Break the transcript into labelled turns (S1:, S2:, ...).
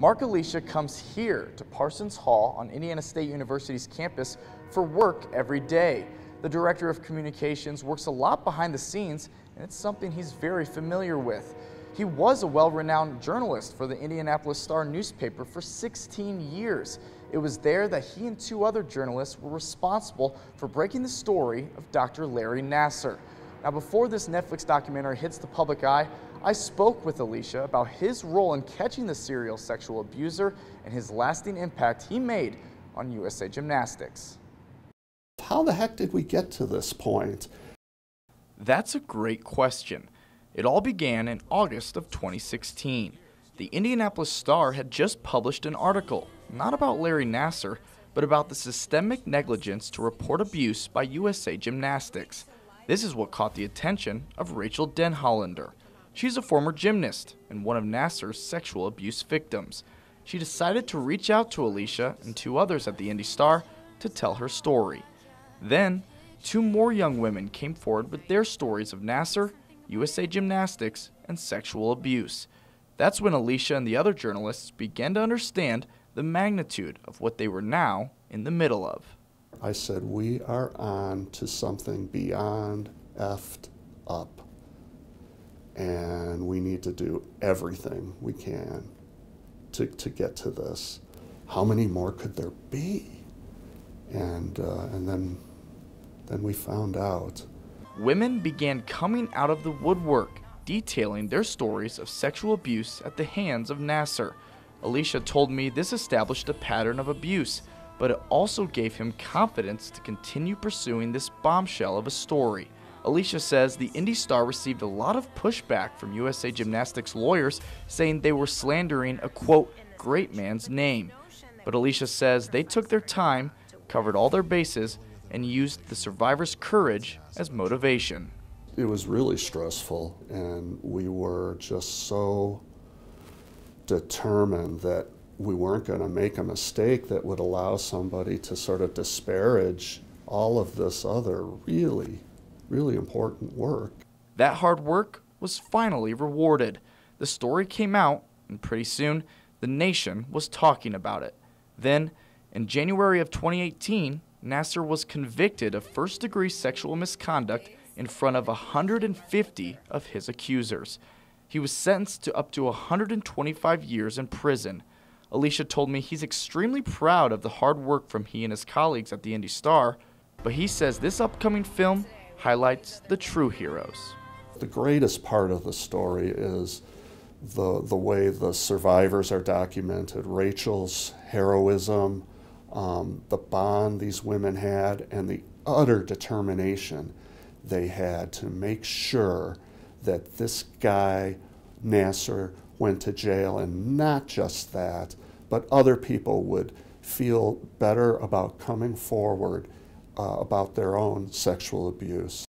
S1: Mark Alesia comes here to Parsons Hall on Indiana State University's campus for work every day. The Director of Communications works a lot behind the scenes, and it's something he's very familiar with. He was a well-renowned journalist for the Indianapolis Star newspaper for 16 years. It was there that he and two other journalists were responsible for breaking the story of Dr. Larry Nassar. Now, before this Netflix documentary hits the public eye, I spoke with Alesia about his role in catching the serial sexual abuser and his lasting impact he made on USA Gymnastics.
S2: How the heck did we get to this point?
S1: That's a great question. It all began in August of 2016. The Indianapolis Star had just published an article, not about Larry Nassar, but about the systemic negligence to report abuse by USA Gymnastics. This is what caught the attention of Rachel Denhollander. She's a former gymnast and one of Nassar's sexual abuse victims. She decided to reach out to Alesia and two others at the Indy Star to tell her story. Then, two more young women came forward with their stories of Nassar USA Gymnastics, and sexual abuse. That's when Alesia and the other journalists began to understand the magnitude of what they were now in the middle of.
S2: I said, we are on to something beyond effed up. And we need to do everything we can to, to get to this. How many more could there be? And, uh, and then, then we found out
S1: women began coming out of the woodwork, detailing their stories of sexual abuse at the hands of Nassar. Alesia told me this established a pattern of abuse, but it also gave him confidence to continue pursuing this bombshell of a story. Alesia says the Indy Star received a lot of pushback from USA Gymnastics lawyers saying they were slandering a quote, great man's name. But Alesia says they took their time, covered all their bases, and used the survivor's courage as motivation.
S2: It was really stressful, and we were just so determined that we weren't going to make a mistake that would allow somebody to sort of disparage all of this other really, really important work.
S1: That hard work was finally rewarded. The story came out, and pretty soon, the nation was talking about it. Then, in January of 2018, Nassar was convicted of first degree sexual misconduct in front of 150 of his accusers. He was sentenced to up to 125 years in prison. Alesia told me he's extremely proud of the hard work from he and his colleagues at the Indy Star, but he says this upcoming film highlights the true heroes.
S2: The greatest part of the story is the, the way the survivors are documented. Rachel's heroism, um, the bond these women had, and the utter determination they had to make sure that this guy, Nassar, went to jail, and not just that, but other people would feel better about coming forward uh, about their own sexual abuse.